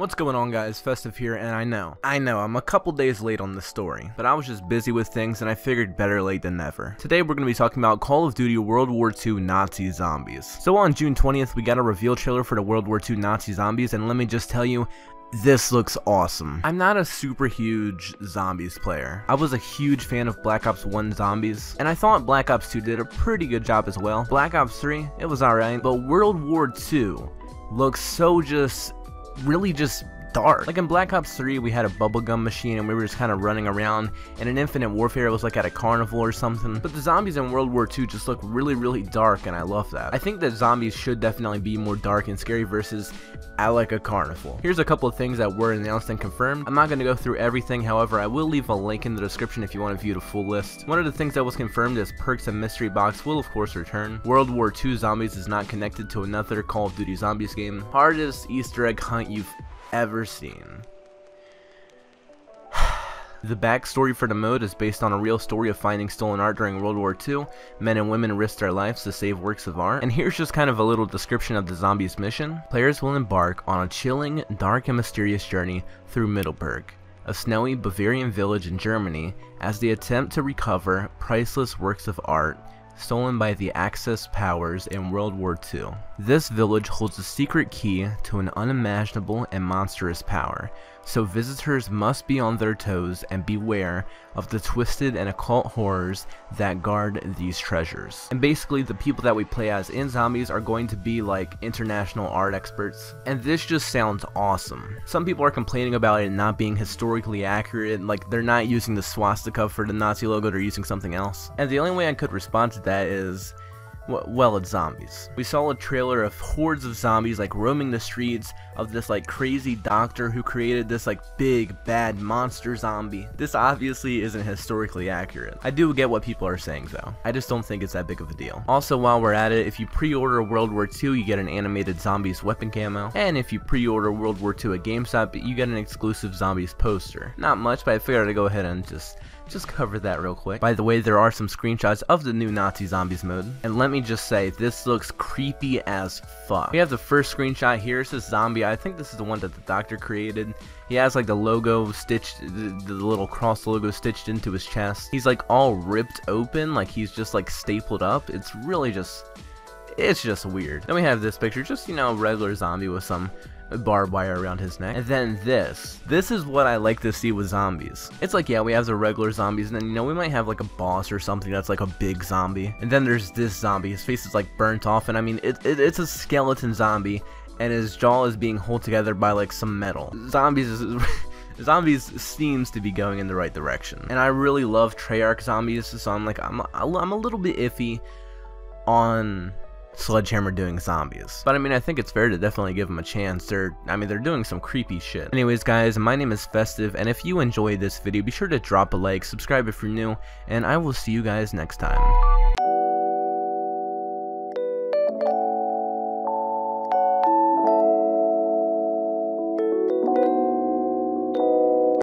What's going on guys, Festive here, and I know, I know, I'm a couple days late on this story, but I was just busy with things and I figured better late than never. Today we're going to be talking about Call of Duty World War II Nazi Zombies. So on June 20th, we got a reveal trailer for the World War II Nazi Zombies, and let me just tell you, this looks awesome. I'm not a super huge zombies player. I was a huge fan of Black Ops 1 zombies, and I thought Black Ops 2 did a pretty good job as well. Black Ops 3, it was alright, but World War II looks so just, really just dark. Like in Black Ops 3, we had a bubblegum machine and we were just kind of running around. And in Infinite Warfare, it was like at a carnival or something. But the zombies in World War II just look really, really dark, and I love that. I think that zombies should definitely be more dark and scary versus at like a carnival. Here's a couple of things that were announced and confirmed. I'm not going to go through everything, however, I will leave a link in the description if you want to view the full list. One of the things that was confirmed is Perks and Mystery Box will of course return. World War II Zombies is not connected to another Call of Duty Zombies game. Hardest Easter egg hunt you've ever seen. The backstory for the mode is based on a real story of finding stolen art during World War II. Men and women risked their lives to save works of art. And here's just kind of a little description of the zombies mission. Players will embark on a chilling, dark and mysterious journey through Mittelburg, a snowy Bavarian village in Germany, as they attempt to recover priceless works of art stolen by the Axis powers in World War II. This village holds a secret key to an unimaginable and monstrous power, so visitors must be on their toes and beware of the twisted and occult horrors that guard these treasures. And basically the people that we play as in zombies are going to be like international art experts, and this just sounds awesome. Some people are complaining about it not being historically accurate, like they're not using the swastika for the Nazi logo, they're using something else. And the only way I could respond to that is well, it's zombies. We saw a trailer of hordes of zombies like roaming the streets of this like crazy doctor who created this like big bad monster zombie. This obviously isn't historically accurate. I do get what people are saying though. I just don't think it's that big of a deal. Also while we're at it, if you pre-order World War II, you get an animated zombies weapon camo. And if you pre-order World War II at GameStop, you get an exclusive zombies poster. Not much, but I figured I'd go ahead and just just cover that real quick. By the way, there are some screenshots of the new Nazi Zombies mode, and let me just say, this looks creepy as fuck. We have the first screenshot here, it's this zombie, I think this is the one that the doctor created. He has like the logo stitched, the, the little cross logo stitched into his chest. He's like all ripped open, like he's just like stapled up. It's really just, it's just weird. Then we have this picture, just, you know, regular zombie with some barbed wire around his neck. And then this. This is what I like to see with zombies. It's like, yeah, we have the regular zombies, and then, you know, we might have like a boss or something that's like a big zombie. And then there's this zombie. His face is like burnt off, and I mean, it, it it's a skeleton zombie, and his jaw is being held together by like some metal. Zombies is. zombies seems to be going in the right direction. And I really love Treyarch zombies, so I'm like, I'm, I'm a little bit iffy on Sledgehammer doing zombies. But I mean, I think it's fair to definitely give them a chance. They're, I mean, they're doing some creepy shit. Anyways, guys, my name is Festive, and if you enjoyed this video, be sure to drop a like, subscribe if you're new, and I will see you guys next time.